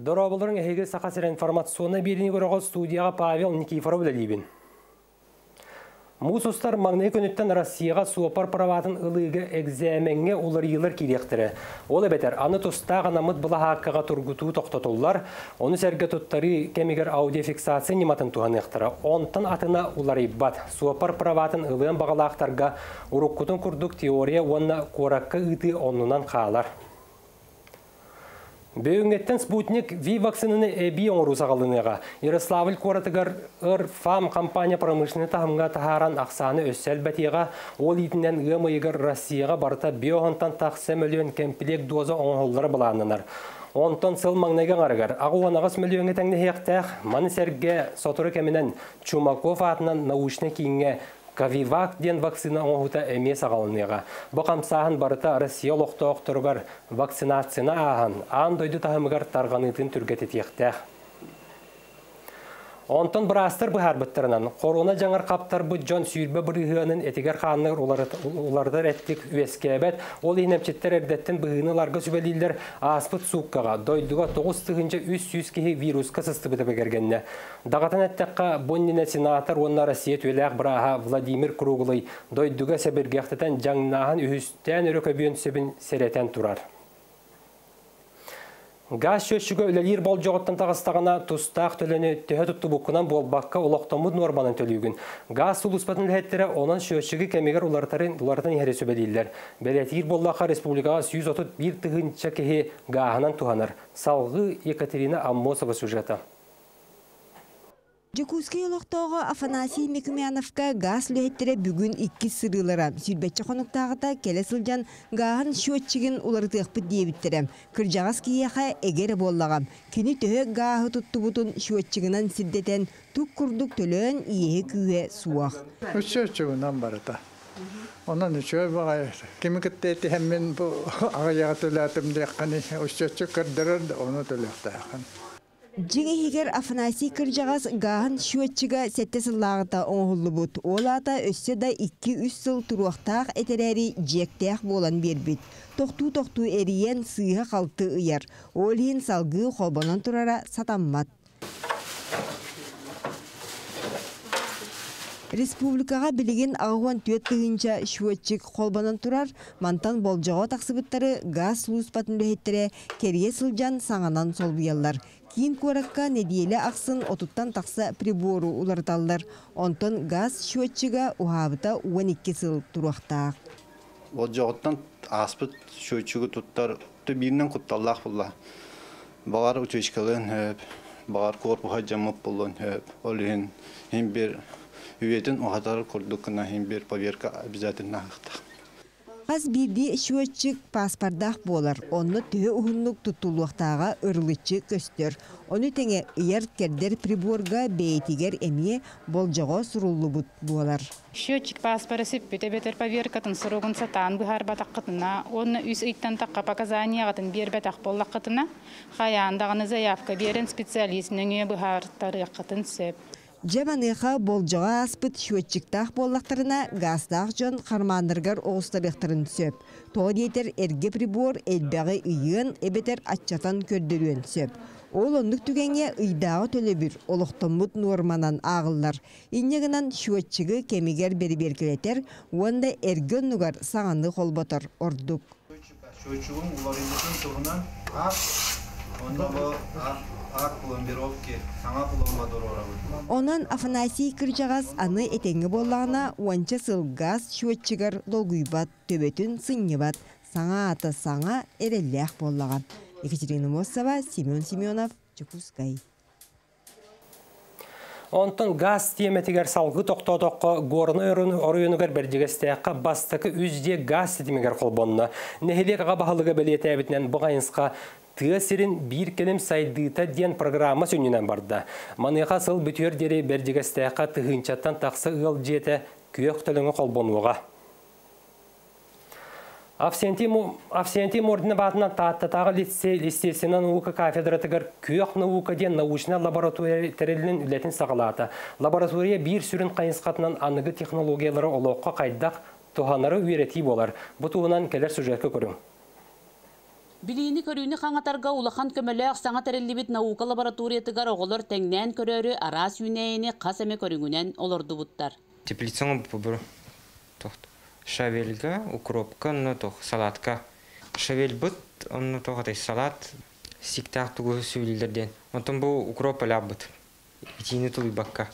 Доробылырың әйгі сақасыр информационна беріне көріғі студияға Павел Никифоров ләлейбін. Мусустар маңнай көнүттен Россияға суапар праватын ылыгы экзаменге улар йылыр киректірі. Ол әбетер, аны тұста ғанамыт бұла хаққаға тұргуту тоқтатулар, оны сәрге тұттары кемегер аудиофиксация нематын туған ектірі. Онтын атына улар иббат. Суапар праватын ылыгын бағалақтарға уруккутун күрдік теория онна коракка ыты оннынан қалар. Бөңеттен спутник Ви вакцинаны оңыру сағалыныға. Ярославль коратыгар ыр фам компания промышленный тахымға тахаран ақсаны өссәл бәтеға ол итінен ғымыйығыр Россияға барыта биохонтан тақсы миллион комплект доза оңғылдары бұланынар. Онтон сыл маңнайға ғарығар. Ағу анағыз миллионға тәңді хеқтәқ, маны сәрге сотыры кәмінен Чумаков атынан научны кейінге Кавивак ден вакцина оңғыта әме сағалыныға. Бұ қамсағын барыта Россия лоқты оқтырғар вакцинацияна ағын, аң дойды тағымығар тарғанытын. Онтон бұрастыр бұхар бұттырынан. Корона жаңар қаптар бұ жон сүйірбі бұрығының әтігер қанығыр олардар әттік. Ол енепчеттер әрдеттен бұғыныларға сүбәлейлер аспыт суққаға, дойдыға 9 тұғынша 300 кеге вирусқа сысты бұты бігергенне. Дағатан әттіққа боннина сенатор онна Россия төләқ бұраға Владимир Круглый дойдыға сәбіргеқтетен жаңнағын үхістен өрі көбейін сөбін сәретен тұрар. Газ шөшігі өлелер бол жоғыттан тағыстағына тұстақ төлені төхе тұтты бұқынан болбаққа олақтамыд норманын төлігін. Газ сұлыспатын ләттері онан шөшігі кәмегер олардан ехері сөбәдейлер. Бәлетігір боллаққа республикаға 131 тұғынша кеге ғағынан туғаныр. Салғы Екатерина Аммосова сюжеті. Жекускай олықтауға Афанасий Мекумяновка газ лөйттері бүгін икки сырылара. Сүрбетчі қонықтағыта келе сылжан ғағын шөтчігін уларытықпы дейбіттерем. Кіржағас кейеға егері боллағам. Кені төхі ғағы тұтты бұтын шөтчігінен сиддетен тұк күрдік төлөн иеге күйе суақ. Барыта. Онан деккани үчөчү кырдырыр оны. Жиңе хигер Афанасий Кыржағас ғағын шуетчіға сәтті сыллағыта оңғылы бұд. Ол ата да 2-3 сыл тұруақтақ әтерәрі жектәқ болан бербет. Тоқту-тоқту әриен сыйға қалты ұяр. Ол ең салғы қолбанан тұрара сатаммат. Республикаға білеген ағуан төт тыгынча шуетчик қолбанан тұрар, мантан болжаға тақсыбыттары газ луспатын лөхеттері керге сылжан саңанан солбиялар. Кийин көракка недиеле ақсын отуттан тақса прибору уларталлар. Онтон газ шуетчига ухабыта 12 сыл туруақтақ. Болжағыттан аспыт шуетчигі туттар төбирінен құтталлақ бұлла. Бағар учешкалын хөп, бағар корпуға жамып бұлын хөп. Ол ең бір Үетін оғатар күрдікіна бір поверка обязательно ақтақ. Қаз бірді шуетчик паспардақ болар. Онны түйе ұхынлық тұттулуқтаға үрлітчі көстер. Оны тәңе ұяр приборға бейтігер әмие болжаға сұрулы бұт болар. Счетчик паспоры сеппете бетер поверкатын сұрығын сатан бұхар батаққытына, оны үс иттан таққа показаниягатын бер бәтақ боллаққытына, қаяндағыны заявка берен специалистінің бұхар тарыққытын сөп. Жабаныға болжаға аспыт шуетчиктақ боллақтарына газдақ жон қармандыргар оғыстарықтарын сөп. Тоғы дейтер әрге прибор әлбәғі үйін әбетер атчатан көрдіруен сөп. Ол ондық түгенге ұйдағы төлі бір олықтымыт норманан ағылар. Иннегінан шуетчігі кемегер бері беркелетер, онда әрген нұғар сағанды қолбатыр ордық. Онан Афанасий Кыржағас аны этеңі боллағына уанча сыл газ шуетчігар долгуйбат төбетін сыңнебат. Саңа аты саңа эреллях боллаған. Екатерина Мосова, Семен Семенов, Чекускай. Онтон газ теметигер салғы тоқтотоққа горны орыйынығар бәрдігістеққа бастықы үзде газ сетімегер қолбонна. Нехелек аға бағалығы бәлеті әбітінен бұғайынсқа тыасырын бир келем сайдыта ден программа сөнінен барды. Маныға сыл бүтер дері бәрдігістеққа тығынчаттан тақсы ұл жеті күйек төліңі қолбонуға. Авсентим ордына батынан таттатағы листесінің наука кафедратығыр күйек наука ден научна лаборатория тәрелінің үлетін сағалаты. Лаборатория бір сүрін қайынсқатынан анығы технологиялары олыққа қайдақ туғанары үйреті болар. Бұтуынан келер сюжетке көрің. Билини көрүүнү хаңатарга улахан көмөлөк саңа тереллибит наука лабораториятыгар оголор теңнен көрөрү арас юнейини кас эме көрүңүнен олордубуттар. Теплицаңа бубур тохт. Шавельга, укропка, но тох салатка. Шавель бут, он тох салат. Сиктак тугу сүйүлдерден. Онтон бу укроп алабыт. Итини тулуй бакка.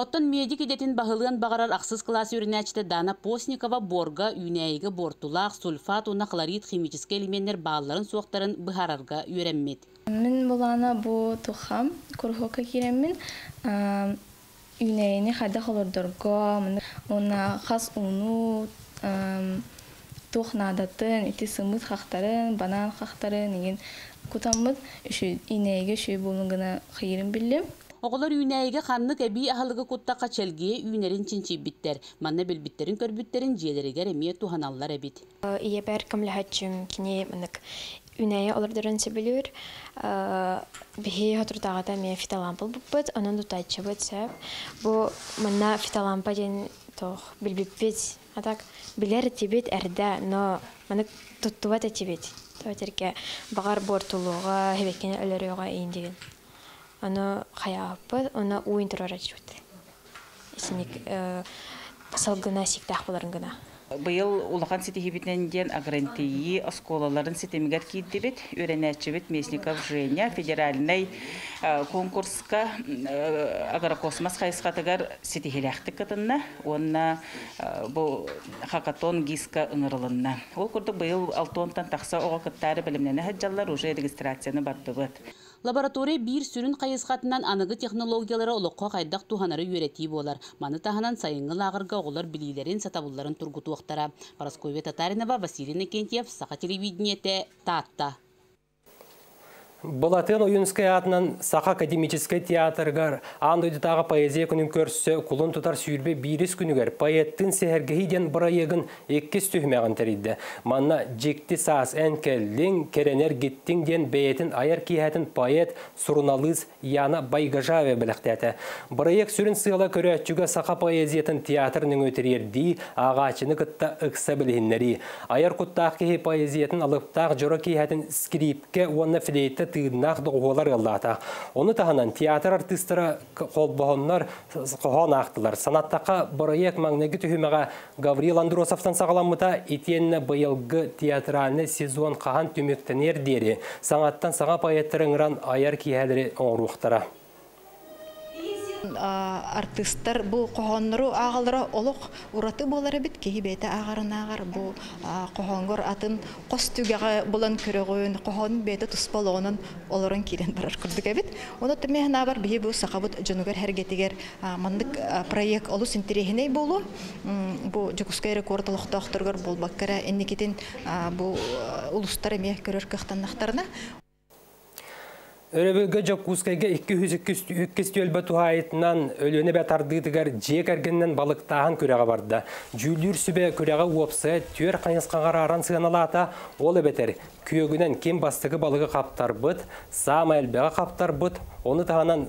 Оттон медик идетин бағылыған бағарар ақсыз класс үрінәчті Дана Постникова борга үйнәйгі бортулақ, сульфат, уна хлорид химический элементтер бағаларын суақтарын бұхарарға үйренмет. Мен болана бу тухам курхока киремин үйнәйіне хада холордорго, уна хас уну тух надатын, ити сымыз хақтарын, банан хақтарын, еген шүй болунгына хейрин білем. Оғылар үйнәйге қанны кәбі ағылығы құтта қачелге үйнерін чинчи биттер. Манна білбіттерін көрбіттерін жиелерігер әме туханаллар әбит. Ие бәр кімлі кіне мінік үйнәйе олырдырын сөбілір. Бихи хатырдағада мен фиталампыл бұппыт, оның дұтайчы бұт сәп. Бұ манна фиталампа ден тоқ білбіппет. Атак білер тибет әрді, но мінік тұттуат әтибет. Төтерге бағар бортулуға, хебеккені өлеріға ең деген. Аны хаяппы, аны уйын тұрар әчуді. Исінік салгына сиктақ боларын гына. Быйыл улахан сетихибитнен ден агрантии осколаларын сетемигер кийдибит, өренәчебит Месников Женя федеральный конкурска агрокосмос хайсқатыгар сетихиләхтік кытынна, онна бу хакатон гиска ыңырылынна. Ол күрдік быйыл алтонтан тақса оға кыттары білімнені хаджалар уже регистрацияны бардыбыт. Лаборатория бир сүрін қайысқатынан анығы технологиялары олыққа қайдақ туханары үйреті болар. Маны таханан сайыңы лағырға оғылар білейлерін сатабуларын тұргуту оқтара. Парасковия Татаринова, Василий Накентьев, Сақа телевидениеті, Татта. Болатын Уюнскай атынан Саха академический театргар андойдытағы поэзия күнін көрсі құлын тұтар сүйірбе бирис күнігер поэттін сехергейден бұрайығын еккес түймеғін тәрейді. Манна жекті саас әнкелдің керенер геттің ден бәйетін аяр кейәтін поэт Суруналыз Яна Байгажаве біліқтәті. Бұрайық сүрін сыйла көрәтчігі Саха поэзиятын театрның өтерерді ағачыны кытта ұқса білігінлері. Аяр құттақ кейі поэзиятын алыптақ жұры кейәтін скрипке онна флейтті тыыннах доголар ыллата. Оны таханан театр артисттары колбоһоннар кохон ақтылар. Санаттақа проект маңнеги түһүмәгә Гаврил Андросовтан сагаламыта итенне быйылгы театральный сезон кахан түмектенер дери. Саңаттан саңа поэттарыңран аяр киһәләре оңруқтара артисттар бу кохоннору агалара олох ураты болары бит кеһи бете агарынагар бу кохонгор атын кос түгәгә булан көрөгөн кохон бете туспалонун олорун кирен барар күрдүк бит. Оны темехна бар бии бу сакабыт жонугар хергетигер мандык проект олус интерехне болу. Бу жокускай рекордлыктоктургар болбаккара энникитин бу улустар эмех көрөр кыхтаннактарына Өрөбөгі жоқ кускайга 200-300 төлбі тухайытынан өлөне бә тардыдығар жек әргеннен балықтағын көреға барды. Жүлдүр сүбе көреға уопсы төр қайынсқағар аран сығаналата ол әбетер. Күйөгінен кем бастығы балығы қаптар бұд, сама әлбеға қаптар бұд, оны тағанан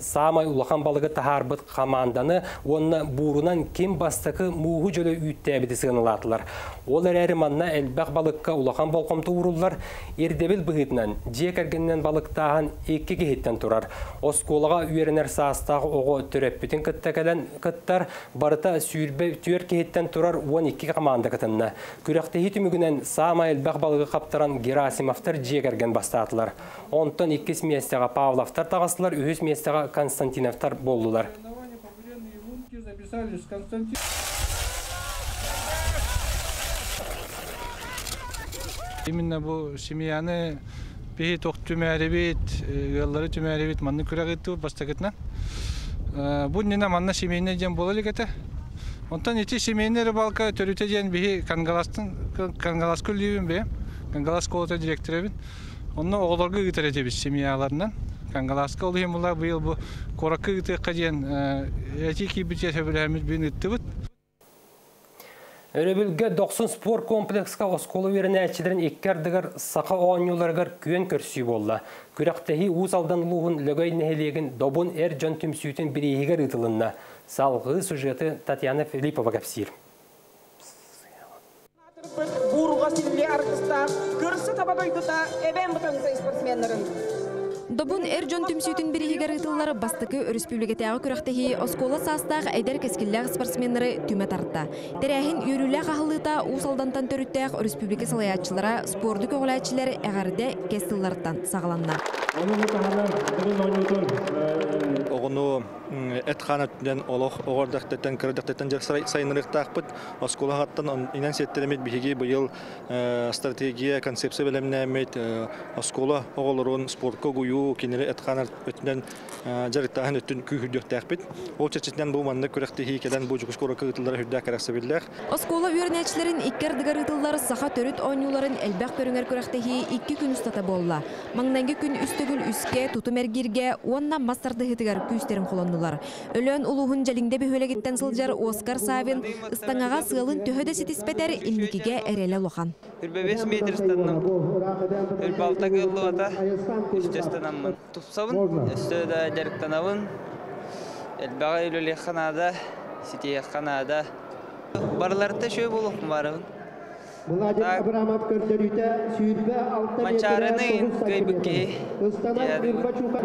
улахан балығы тахар бұд қаманданы, оны бұрынан кем бастығы муғы жөлі үйтті әбеті сығаналатылар. Ол әрі манна әлбәқ балыққа улахан болқомты ұрулар, ердебіл бұғытынан жек әргеннен балықтағын екі кехеттен тұрар. Осколаға үйерінер састағы оғы түреппітін кіттәкәлен кіттар, барыта сүйірбе түйер кехеттен тұрар 12 команда кітінна. Күректі хитімігінен сама әлбәқ балығы қаптаран Герасимовтар жегерген бастатылар. Онтан 2 местеға Павловтар тағасылар, 3 местеға Константиновтар болдылар. Именно бұл семьяны бихи тох түмәребит, галлары түмәребит манны күрәгетті бастакетна. Бу нина манна семейный ден бола лигете. Онтан ити семейный рыбалка төрүтө ден бихи кангаластын кангалас күлүбүн бе. Кангалас колота директорыбын. Онны оголорго гытеретебиз семьяларынан. Кангаласка олуем була быйыл бу коракы гытыкка ден эти кибите сөбүләмиз бин ыттыбыт. Өрөбүлгө 90 спорт комплекска осколу вернәчилерин иккердигер сака оонюларгар күен көрсүй болла. Күрәктәһи уз алдан лугун лөгөй нәһелеген добун эр жон түмсүйтен бирейгер ытылынна. Салгы сюжеты Татьяна Филиппова кәпсир. Буруга силле аркыстар, көрсө Асы табадойдута эбен бутаңса спортсменнерин. Добун эр жон түмсүйтүн бирихигер ытыллар бастыкы республикатагы күрәхтәһи оскола састаг айдар кескилләг спортсменнары түмә тартта. Терәһин йөрүлә кахылыта усалдантан төрүттәк республика салаятчылара спорты көгөләчләр әгәрдә кестиллардан сагаланна. Оғыну әтханаттен олох оғырдақтаттан кірдақтаттан жақ сайынырықтақпыт оскола хаттан инан сеттеремет биһиги быйыл стратегия концепция белемнәмет оскола оғылырын спортқа гую кинери әтханат өтінен жарықтағын өттін күйірдіқтәқпіт ол чечетнен бұл манны күрәқтіхи кеден бұл жүгіш көрі кығытылары хүрдә кәрәксі білдәқ Оскола үйренәчләрен иккер дигәр ытыллар саха төрүт ойнуларын элбәк көрүңәр күрәхтәһи икки күн устата болла. Маңнанги күн үстөгүл үске тутум эргирге уонна мастарды хитигәр күстерин колоннулар. Өлөн улуһун жалиңде бөһөлегиттен сылжар Оскар Савин ыстаңага сыылын төһөдө ситиспетер инникиге эреле лохан. 25 метр станным. 46 кыллыта үстестанаммын. Тупсабын үстөдө жарыктанабын. Элбага үлеле ханада, ситие ханада. Барларда шөй болуп барыбын. Владимир Абрамов көрдөрүтө Мачарының көйбүкке.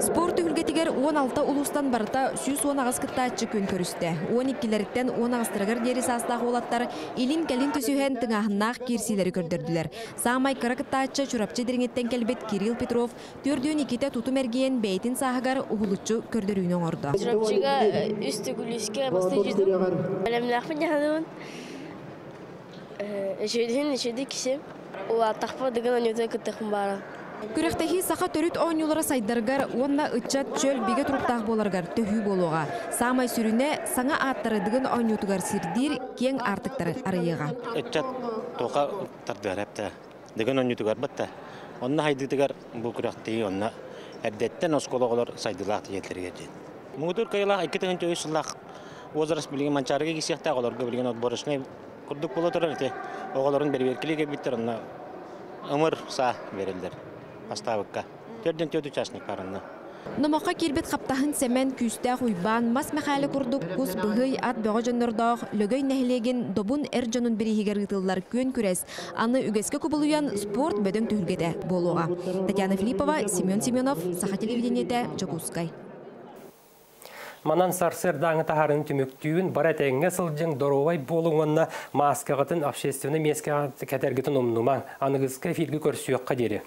Спорт үлгетигер 16 улустан барыта сүйс он ағыз кыттаатчы күн көрісті. 12-леріттен 10 ағыстырығыр дері састағы олаттар илин кәлін түсіген тыңағыннақ керсилері көрдірділер. Самай кыра кыттаатчы чурапчы деріңеттен кәлбет Кирилл Петров түрдіен икете тутум әргейен бәйтін сағығар ұғылытчы көрдірүйінің орды. Чурапчыға үсті күліске басты жүдім. Әлемләқпін жағдымын. Эшедин эшеди киши. Ула тахпа деген бара. Саха төрүт ойнулары сайдаргар, онна ычат чөл биге туруктах боларгар төһү болуга. Самай сүрүнә саңа аттары дигән ойнутугар сирдир кең артыктар арыйга. Ычат тока тардырапта. Деген ойнутугар батта. Онна хайдыдыгар бу онна. Мугдур кайла. Возраст билген манчарыга кисехтә билген отборышны курдук бола турар ите. Оголорун берберкилиге биттер онна ымыр са берилдер. Поставыкка. Төрден төт участник барынна. Номоқа кирбет қаптахын сәмен күстә хуйбан, мас мәхәлі күрдік кус бұғый ат бөғі жоннордоғ, лөгөй нәхілеген добун әр жонун бірігігер ытыллар көн күрәс. Аны үгеске күбілуян спорт бөдің түхілгеде болуға. Татьяна Филиппова, Семен Семенов, Саха телевидениеті, Джокускай. Манан сарсыр даңы тахарын түмөктүүн бара тәңге сылжың доровай болуңанна маскағытын общественный меске кәтергетін умнумаң. Анығызға филгі көрсүйөкқа дері.